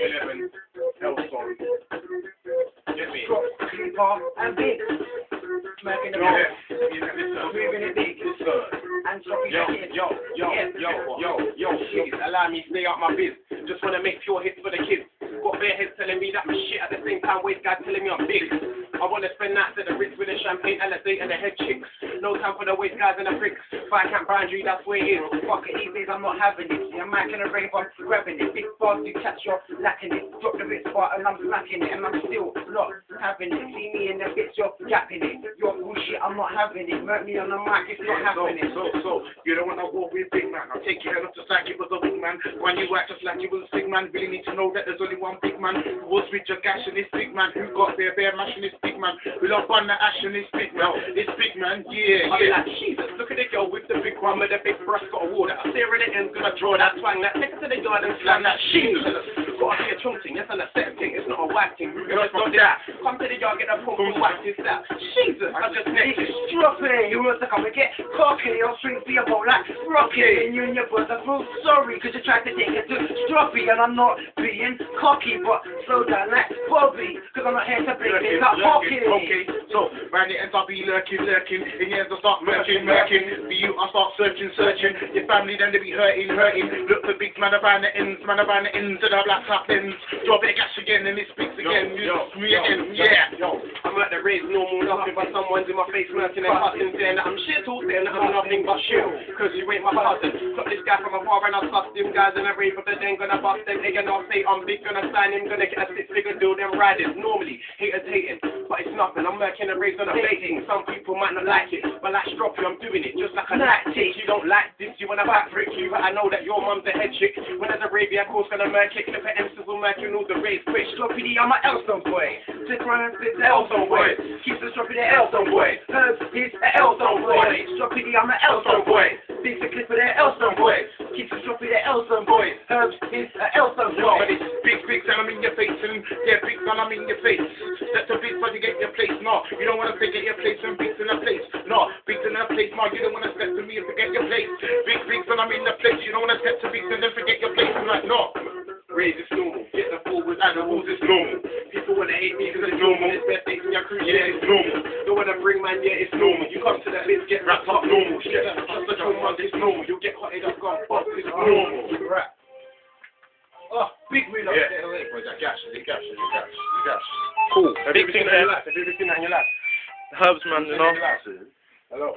11, Hellstone. Get and big. Smacking the Yo, ball. Moving it big. And chopping Yo, it yo, yo, yo, yo, yo, please allow me stay out my biz. Just wanna make pure hits for the kids. Got bare heads telling me that my shit at the same time, waste guys telling me I'm big. I wanna spend nights at the Ritz with a champagne, Alizé, and the head chicks. No time for the waste guys and the pricks. Five camp boundary, that's where it is. Fuck it, these days I'm not having it. Yeah, man, can I rave, I'm grabbing it. Big bars, you catch, you're lacking it. Drop the bit spot and I'm smacking it. And I'm still not having it. See me in the bits, you're gapping it. You're bullshit, I'm not having it. Murk me on the mic, it's not Yeah, so, happening. so, so, you don't want to walk with big man. I'll take your head off just like it was a big man. When you act just like you was a big man, really need to know that there's only one big man. Was with your gash and this big man. Who got their bare mash and this big man. Who love on the ash and this big man. This big man, yeah, I be like, Jesus, look at the girl with the big one with the big breast, got a water. I stare at the end, gonna draw that twang, that take it to the yard and slam that Jesus. Gotta be a chunk thing, We're gonna stop that. Come to the yard, get a pump and whack this that. Jesus, I just next it. Drop it, you want to come and get cocky or swing for your bowl like rocket. And you and your brother feel sorry because you tried to take it to stroppy. And I'm not being cocky, but slow down like Bobby. Because I'm not here to break Lurking, it up lurking, pocket. okay, so round the ends I'll be lurking, lurking, in the ends I'll start murking, murking, for you I'll start searching, searching, your family then they be hurting, hurting, look for big man around the ends, man around the ends of the black top ends, drop it gas again and it speaks again, you yo, yeah. Yo, I'm at the raise normal nothing but someone's in my face smirking and fussing saying that I'm shit all saying that I'm nothing but shit. Cause you ain't my cousin. Got this guy from afar and I suss them guys in a rave but then gonna bust them they gonna say I'm big gonna sign him gonna get a six figure deal them riders Normally haters it's nothing I'm working a raise on a baiting Some people might not like it but like Stroppy I'm doing it just like a night tick You don't like this you wanna back brick you but I know that your mum's a head chick When there's a yeah of course gonna murk it Clip it emphasis will murk you know the raise quick Stroppy, I'm a Elstone boy. Sit around and Elstone Elstone boy. boy. Keep the Stroppy the Elstone boy. Herbs, he's a Elstone boy. Stroppy, I'm a Elstone boy. Big the clip the Elstone boy. Keep the Stroppy the Elstone boy. Herbs, he's a Elstone Yo, boy. but it's big, big son, I'm in your face, and yeah, big son, I'm in your face. That's a big son, you get your place, no. You don't want to forget your place and big in a place, no. Big in a place, no. You don't want to step to me and forget your place. Big, big son, I'm in the place. You don't want to step to big and then forget your place. I'm like, no. Raise is normal get the forwards And the rules is normal. People wanna hate me because it's normal. It's best days in your crew, yeah, it's normal. Don't wanna bring man, yeah, it's normal. You come to the bits, get wrapped up, normal shit. Just the drum runs, it's normal. You'll get hotted up, gone, fuck, it's oh. normal. Oh, big wheel up Yeah. there. Where's that gash? Is it it gash? Is it gash? Cool. Have you Big ever thing seen that in your life? Have you ever seen that in your life? Herbs, man, you know. Hello.